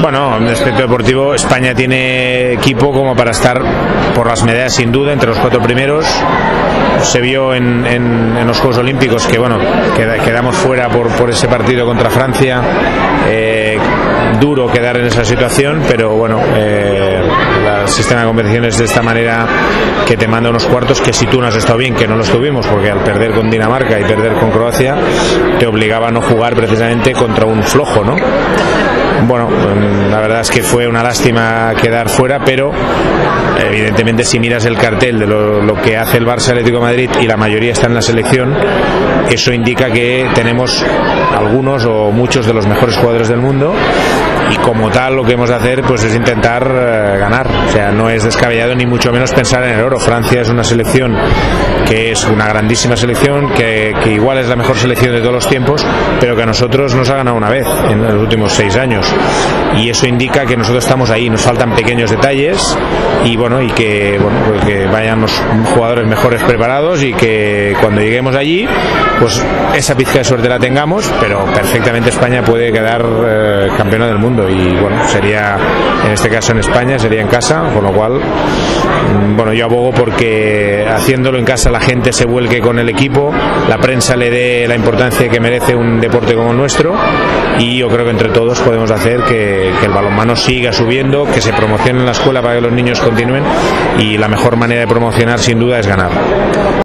Bueno, en aspecto deportivo, España tiene equipo como para estar por las medallas sin duda entre los cuatro primeros. Se vio en, en- en los Juegos Olímpicos que bueno queda- quedamos fuera por, por ese partido contra Francia. Eh, duro quedar en esa situación, pero bueno, eh, el sistema de competiciones de esta manera que te manda unos cuartos que si tú no has estado bien, que no lo estuvimos, porque al perder con Dinamarca y perder con Croacia, te obligaba a no jugar precisamente contra un flojo, ¿no? Bueno, la verdad es que fue una lástima quedar fuera, pero evidentemente si miras el cartel de lo, que hace el Barça Atlético Madrid y la mayoría está en la selección, eso indica que tenemos algunos o muchos de los mejores jugadores del mundo y como tal lo que hemos de hacer pues es intentar eh, ganar, o sea, no es descabellado ni mucho menos pensar en el oro. Francia es una selección que es una grandísima selección, que, igual es la mejor selección de todos los tiempos, pero que a nosotros nos ha ganado una vez en los últimos seis años. Y eso indica que nosotros estamos ahí, nos faltan pequeños detalles y bueno, y que, bueno, pues que vayan jugadores mejores preparados y que cuando lleguemos allí, pues esa pizca de suerte la tengamos, pero perfectamente España puede quedar eh, campeona del mundo y bueno, sería en este caso en España, sería en casa, con lo cual bueno, yo abogo porque haciéndolo en casa la gente se vuelque con el equipo, la prensa le dé la importancia que merece un deporte como el nuestro y yo creo que entre todos podemos hacer que, que el balonmano siga subiendo, que se promocione en la escuela para que los niños continúen y la mejor manera de promocionar sin duda es ganar.